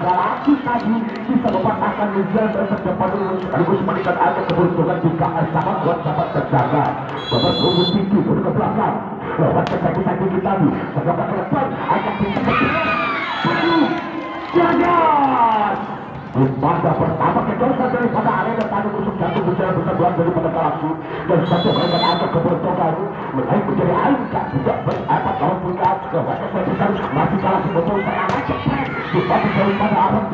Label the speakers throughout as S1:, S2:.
S1: galaki tadi bisa mematahkan meningkat keberuntungan jika kuat dapat terjaga. Tunggu tinggi tadi. Akan arena jatuh dan satu keberuntungan menaik menjadi angka tidak berapa tahun punya kewajiban saya bisa masih galaksi betul serangan cepat dibantu daripada abang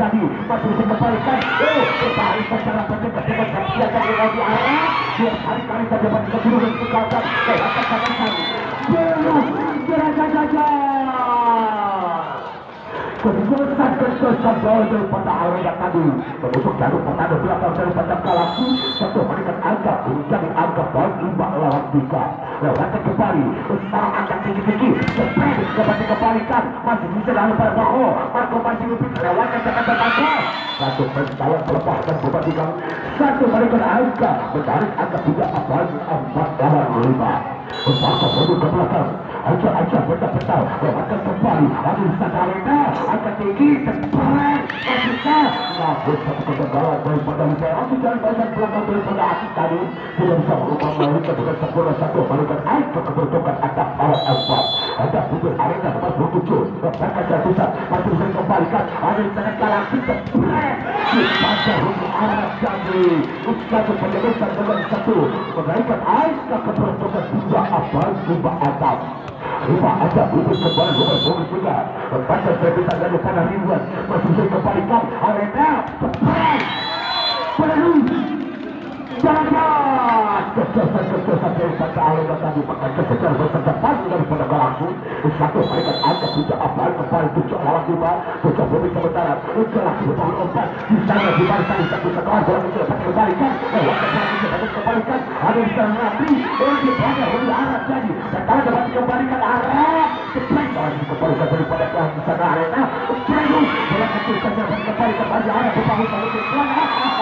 S1: bisa kembalikan oh bertarik secara pendek dengan kasihan dari lagi arah dua kali-kali saja masih keburu dan kekalkan kelihatan kawasan belum jaga-jaga kedosan-kedosan bawah daripada arena tadi. Menusuk jalur pertanda belakang daripada galaksi satu meningkat angka menjadi angka poin lima tiga lewatnya kembali sekarang angka tinggi-tinggi. Sepeda kembali kembalikan masih bisa lalu pada Marco Marco masih lebih. Lewatnya Jakarta Marco satu mentalak melepaskan tiga. Satu meningkat angka menarik angka tiga. Poin empat lawan Marco ke belakang aja-aja betul-betul lewatkan kembali lagi Sadarena angka tinggi tepat bisa. Namun satu kegagalan daripada Wijaya Aji dari bagian belakang daripada Aji tadi. Tidak bisa merubah melarikan dengan sempurna satu melarikan air ke keberuntungan ada awal empat ada putih arena nomor 27 bahkan saya masih bisa dikembalikan. Ada di sana galaksi tepat rumah penyebutan dengan satu. Melarikan air ke keberuntungan. Dua abal dua Lima ada butuh kembali nomor 23 Baca saya bisa dari tanah ribuan Masih kembalikan Arena Cepat Penuh Jangan Kecosan-kecosan daripada arena tadi Maka kecosan berserta pagi daripada galaksi Satu mereka angkat apa Kembali tujuh lawan lima Tujuh bumi sementara. Galaksi berbangun empat Di sana di tadi Satu setelah bola itu dapat kembalikan. Lewat kembali dapat kembalikan. Ada di di mana Di arah jadi Setelah dapat dikembalikan arah Cepat Lagi kembalikan daripada di sana arena. Penuh Bola kecil saja dapat arah Bagi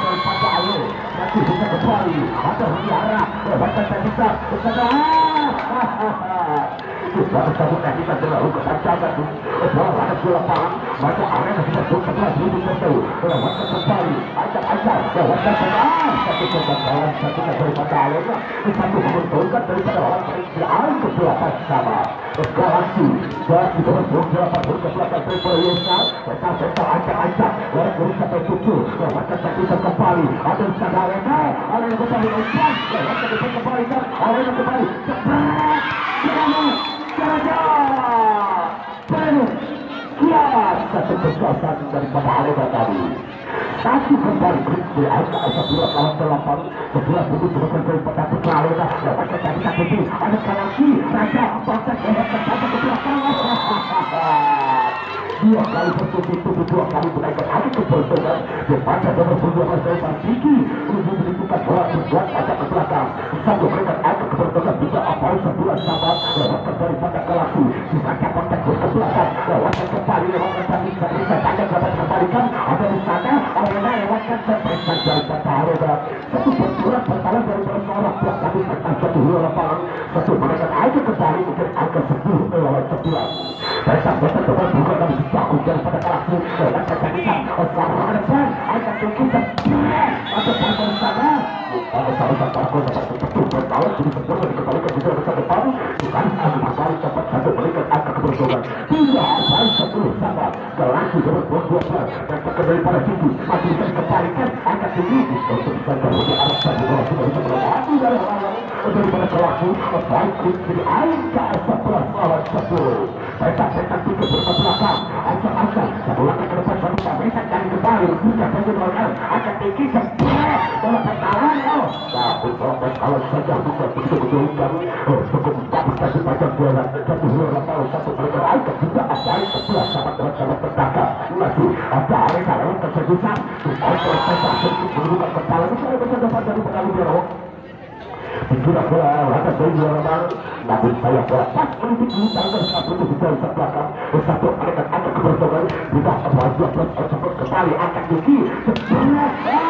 S1: Nanti bisa Kita kembali Ajak-ajak Lewatkan tengah Satu kegagalan Satu daripada air Satu menguntungkan daripada orang Di air ke-8 sama Galaksi Galaksi nomor 28 berkebelakang Triple Yesa Peta-peta acak-acak Lewat dari sampai tujuh Lewatkan satu kembali Ada kan Jaga Penuh Satu kesuasaan daripada arena tadi satu kembali berikut angka sebelah kawan delapan sebelah buku sebelah daripada putra lewatkan tadi satu ada kalasi raja bangsa ke belakang dua kali bertubi-tubi dua kali menaikkan hati keberuntungan daripada nomor dua belas dari tinggi untuk menentukan bola berbuat pada ke belakang keberuntungan bisa apa sebulan sahabat lewatkan daripada galaksi dibaca kontak ke belakang lewatkan kembali lewatkan tadi bisa tanda dapat kembalikan ada di sana arena lewatkan seperti daripada arena satu benturan pertama daripada seorang blok tadi tentang satu dua lapangan satu mereka aja kembali mungkin angka sepuluh lawan sebelas mereka betul betul bukan kami bagus daripada galaksi dan kejadian sekarang ada depan akan tunggu dari daripada berapa belakang acak-acak satu sebelah tapi kalau akan sebelah kembali Jaga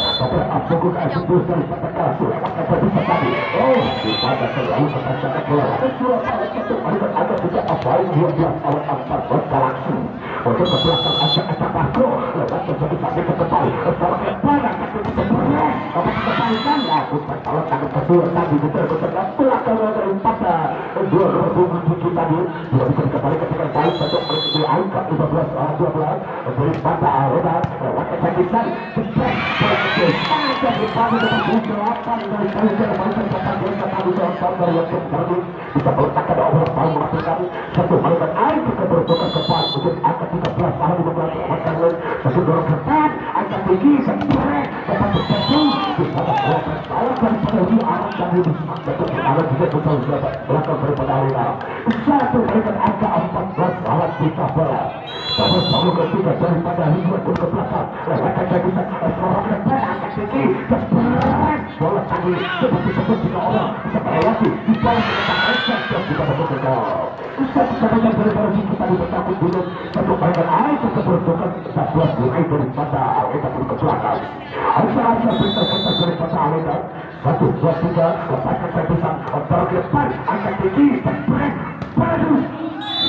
S1: Tadi Oh Daripada selalu kata-kata bola Ada ada apa Apa Ya Bentuk di angka 15 12 Daripada Rodat Lewat kesakitan Cepat Berhasil Sangat dipanggil dengan kegelapan Dari kali jalan Barisan Bapak Desa Tadi Jalan Banggar Yang terjadi Bisa meletakkan Allah Mau menghasilkan Satu air Kita berdoa kepas Untuk angka 13 Tahun 15 Makan lain Satu dorong ke depan Angka tinggi Seperti Dapat Kita Daripada di arah Dan di Betul Ada juga betul Belakang daripada Arina Satu Malikan angka 14 Alat kita berat Nomor selalu ketiga daripada Ridwan ke belakang Lewatkan saya bisa Seorang depan angkat tinggi Cepat Bola betul betul Satu sebanyak daripada Sisi tadi bertakut dulu Satu mainkan air Keberuntungan 14 mulai daripada Aleta pun ke belakang Aisyah-Aisyah Berita-berita daripada Aleta Satu, dua, tiga Lepaskan saya bisa Taruh ke depan Angkat tinggi Cepat Padu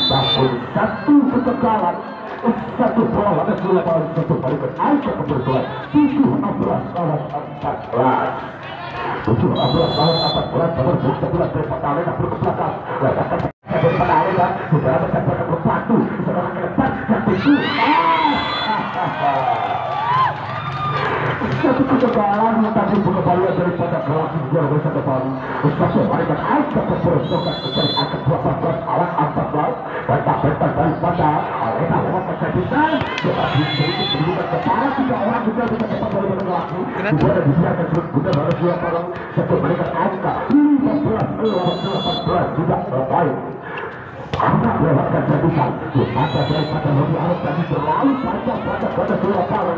S1: Namun satu kekekalan satu bola ada satu keberduaan tujuh empat tujuh empat dari tujuh satu kegagalan tadi daripada kelas juara besar depan Ustaz memberikan aja keberosokan dari angka 12 alat 14 bantah-bantah daripada Alena lewat kesakitan tetapi sedikit menunjukkan kepala tiga orang juga bisa cepat daripada pelaku juga dibiarkan sebut Bunda harus dua orang satu memberikan angka 15 lawan 18 juga terbaik anak lewatkan serbisan mata daripada Nabi Arab tadi terlalu panjang pada pada dua lapangan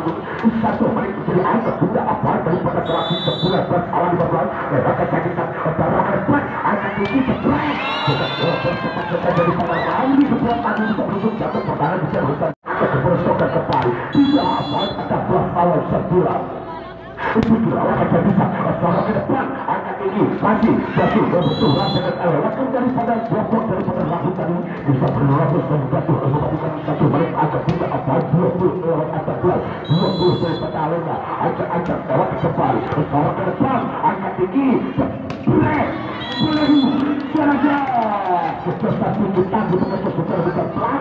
S1: satu menit jadi angkat sudah apa daripada kelasi sebulan belas awal lima belas lewatkan ke depan angkat tinggi sebelah sudah dua cepat cepat daripada Rami sebelah tadi beruntung jatuh pertahanan bisa berusaha masih jatuh berbetul dengan lewatkan daripada blok daripada lagu tadi bisa berlapis dan jatuh mematikan satu menit agak tidak apa dua puluh lewat atas belas dua puluh daripada alena angkat lewat ke depan sama ke depan angkat tinggi break belum saja satu kita butuh kesusahan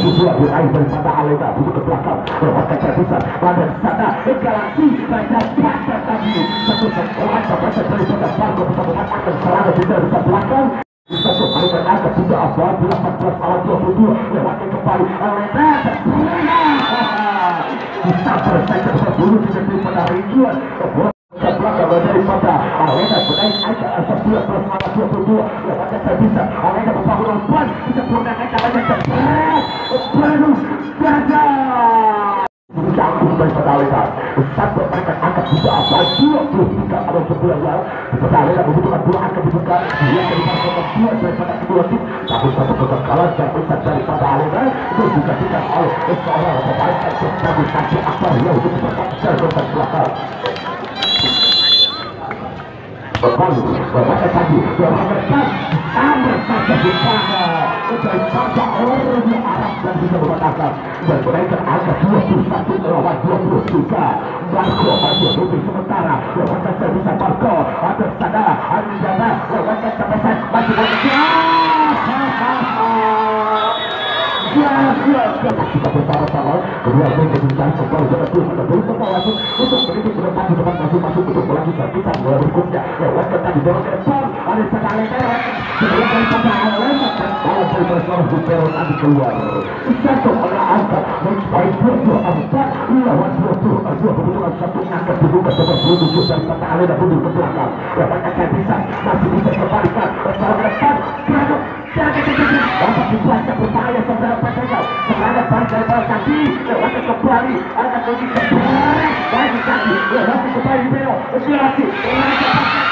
S1: puluh dua diraih daripada Alena butuh ke belakang lepaskan serbisan pada sana galaksi mereka baca tadi satu sekolah baca daripada Bargo bersama akan selalu tidak bisa belakang satu kali berada tiga apa bila 14 awal 22 lewatkan kembali Alena bisa bersaing berbulu tidak daripada Ridwan ke belakang daripada Alena benaik aja asal 12 awal 22 lewatkan saya bisa Alena membangun umpan bisa menggunakan caranya Alina sampai mereka angkat juga apa dua puluh tiga ada sebelah ya kepada Alina membutuhkan dua angkat dibuka dia akan dimasukkan dua daripada kedua tapi satu kegagalan dan besar daripada Alina itu juga tidak oleh seorang pemain yang kaki akbar yang untuk saja bukannya dari bangsa orang di Arab dan mereka angka 21 lawan 23 Marco masih lebih sementara. Lawan bisa Marco. Ada sana Anjana lawan sampai masih berkejar Ya, ya, ya, kita bersama-sama kedua tim berbincang dengan tim pada bola bola langsung untuk mendidik menempati di depan masing-masing untuk melanjutkan kita bola berikutnya lewat ke tadi dorong ke depan ada sekali lewat sebelum dari pada lewat dan bola bola bersama Bupero tadi keluar satu orang angkat mencapai dua dua empat lawan dua dua dua kebetulan satu angkat dibuka belum tujuh dari pada Alena mundur ke belakang lewat akan bisa masih bisa kembalikan bersama ke depan dapat berbahaya saudara Pascal serangan balik dari bola kaki lewat kembali ada kaki kembali lagi kaki lewat kembali Beno Siasi